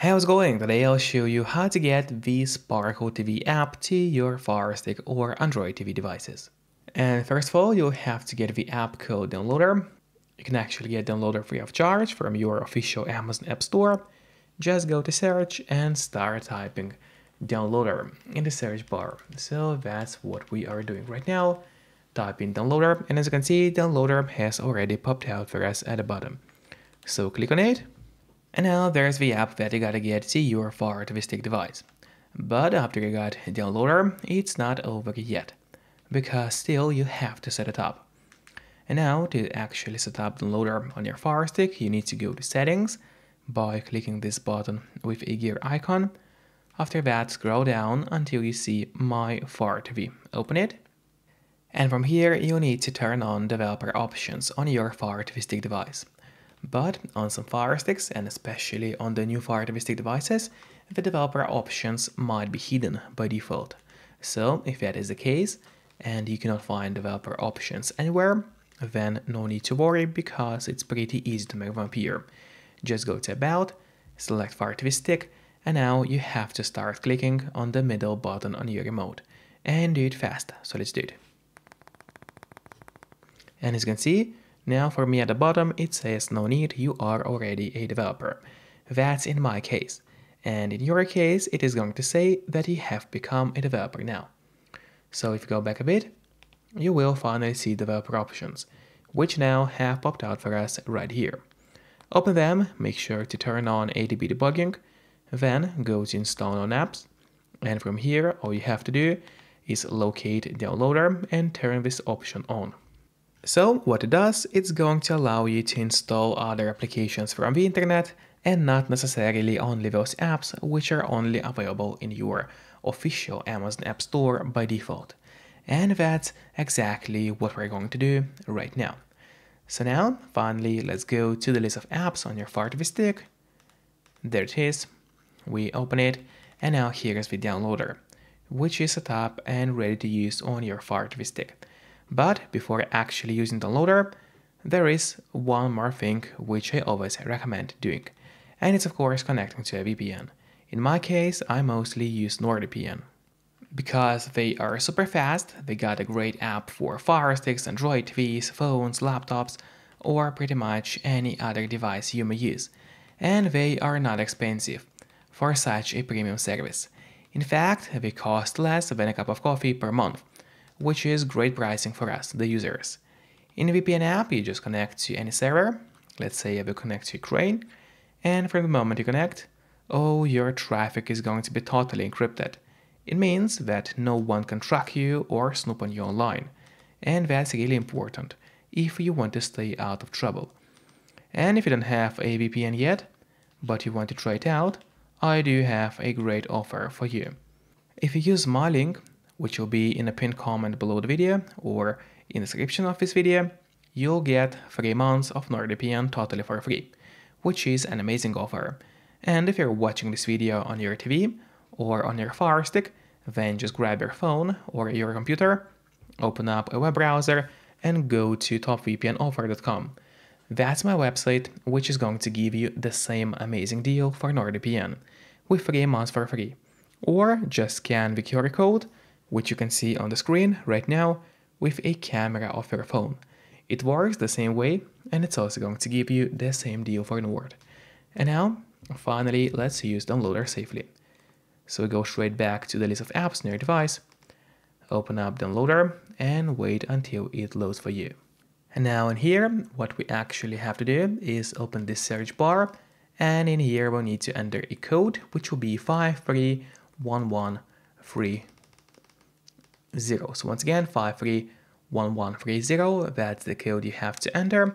How's it going? Today I'll show you how to get the Sparkle TV app to your Fire Stick or Android TV devices. And first of all, you'll have to get the app called Downloader. You can actually get Downloader free of charge from your official Amazon App Store. Just go to search and start typing Downloader in the search bar. So that's what we are doing right now. Type in Downloader and as you can see, Downloader has already popped out for us at the bottom. So click on it and now there's the app that you gotta get to your Fire Stick device. But after you got the Downloader, it's not over yet, because still you have to set it up. And now to actually set up Downloader on your Fire Stick, you need to go to Settings by clicking this button with a gear icon. After that, scroll down until you see My Fire TV. Open it. And from here, you need to turn on developer options on your Fire TV Stick device. But on some Fire Sticks, and especially on the new Fire TV Stick devices, the developer options might be hidden by default. So if that is the case, and you cannot find developer options anywhere, then no need to worry because it's pretty easy to make them appear. Just go to About, select Fire TV Stick, and now you have to start clicking on the middle button on your remote. And do it fast, so let's do it. And as you can see, now for me at the bottom, it says no need, you are already a developer. That's in my case. And in your case, it is going to say that you have become a developer now. So if you go back a bit, you will finally see developer options, which now have popped out for us right here. Open them, make sure to turn on ADB debugging, then go to install unknown apps, and from here all you have to do is locate downloader and turn this option on. So what it does, it's going to allow you to install other applications from the internet and not necessarily only those apps which are only available in your official Amazon App Store by default. And that's exactly what we're going to do right now. So now, finally, let's go to the list of apps on your Fire TV stick. There it is. We open it, and now here's the downloader, which is set up and ready to use on your Fire TV stick. But before actually using the loader, there is one more thing which I always recommend doing, and it's of course connecting to a VPN. In my case, I mostly use NordVPN. Because they are super fast, they got a great app for Fire Sticks, Android TVs, phones, laptops, or pretty much any other device you may use. And they are not expensive for such a premium service. In fact, they cost less than a cup of coffee per month, which is great pricing for us, the users. In the VPN app, you just connect to any server, let's say I will connect to Ukraine, and from the moment you connect, all your traffic is going to be totally encrypted. It means that no one can track you or snoop on you online, and that's really important if you want to stay out of trouble. And if you don't have a VPN yet, but you want to try it out, I do have a great offer for you. If you use my link, which will be in a pinned comment below the video or in the description of this video, you'll get 3 months of NordVPN totally for free, which is an amazing offer. And if you're watching this video on your TV or on your Fire Stick, then just grab your phone or your computer, open up a web browser, and go to topvpnoffer.com. That's my website, which is going to give you the same amazing deal for NordVPN, with 3 months for free. Or just scan the QR code which you can see on the screen right now with a camera of your phone. It works the same way and it's also going to give you the same deal for Nord. And now, finally, let's use Downloader safely. So we go straight back to the list of apps on your device, open up Downloader and wait until it loads for you. And now in here, what we actually have to do is open this search bar and in here we'll need to enter a code which will be 53113 0. So once again, 531130, that's the code you have to enter.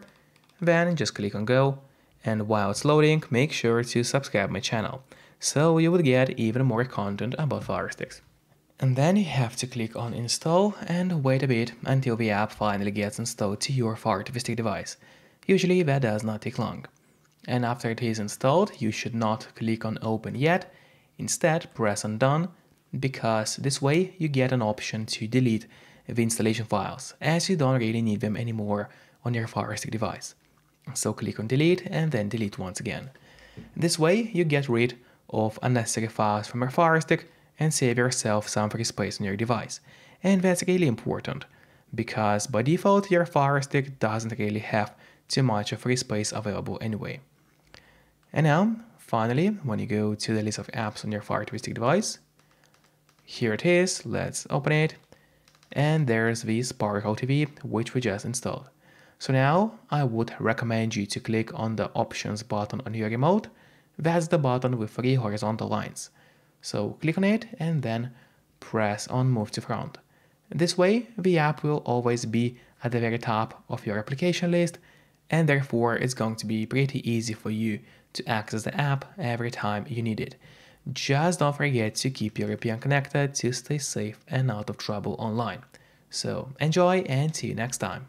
Then just click on go. And while it's loading, make sure to subscribe my channel, so you will get even more content about Fire Sticks. And then you have to click on install and wait a bit until the app finally gets installed to your Fire TV Stick device. Usually that does not take long. And after it is installed, you should not click on open yet. Instead, press on done because this way you get an option to delete the installation files as you don't really need them anymore on your Fire Stick device. So click on delete and then delete once again. This way you get rid of unnecessary files from your Fire Stick and save yourself some free space on your device. And that's really important because by default your Fire Stick doesn't really have too much of free space available anyway. And now, finally, when you go to the list of apps on your Fire device, here it is, let's open it, and there's the Sparkle TV which we just installed. So now I would recommend you to click on the options button on your remote. That's the button with three horizontal lines. So click on it and then press on move to front. This way the app will always be at the very top of your application list and therefore it's going to be pretty easy for you to access the app every time you need it. Just don't forget to keep your VPN connected to stay safe and out of trouble online. So enjoy and see you next time.